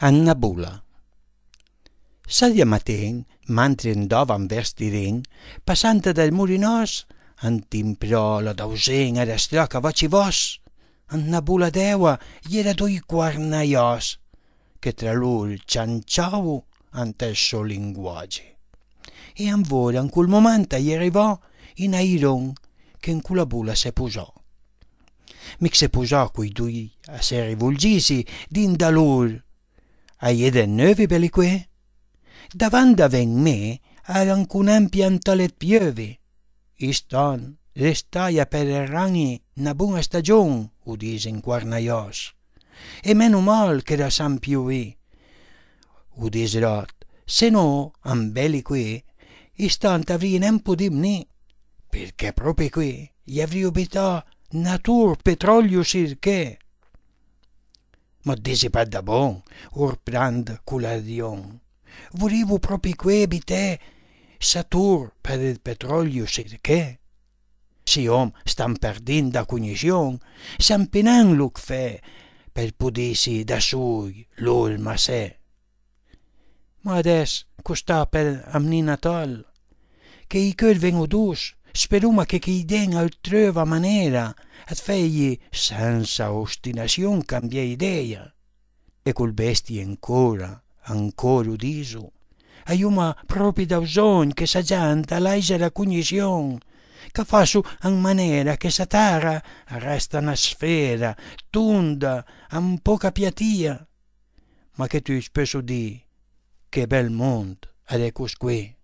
Anna Bula. Sadia matin, mentre andavam vers ring, passant del murinós, antimprò la dausen era straca vaci vos, Anna Bula deua i era dui quarnaios, che tra loro cianciau ante il suo linguaggio. E ancora in quel momento gli arrivò in airon che in quella bula si posò. Mic se posò quei due a se rivolgisi din da loro a jeden növi bellique? Davant ven me eran cunam piantalet pievi. Istan restaia per rangi na buona stagion, udisen quarnaios. E meno mal che da san piovi. Udisrat, se no, am bellique, istan t'avri nem podimni, perché proprio qui gli avri obità natur petrolio sirché ma disi pas da bon, ur prand culadion. Volevo proprio que bite satur per il petrolio che. Si om stan perdendo da cognizion, san penan luc fe per podersi da sui l'ol ma se. Ma adesso costa per amni natal, che i cœur vengo dus, speruma che chi den altrova manera at fegli senza ostinazione cambia idea. E col bestie ancora, ancora udiso, aiuma proprio da usogn che sa gianta laisa la cognizione, che fa su in maniera che sa tara resta una sfera, tonda, un po' capiatia. Ma che tu spesso di, che bel mondo, ed ecco qui.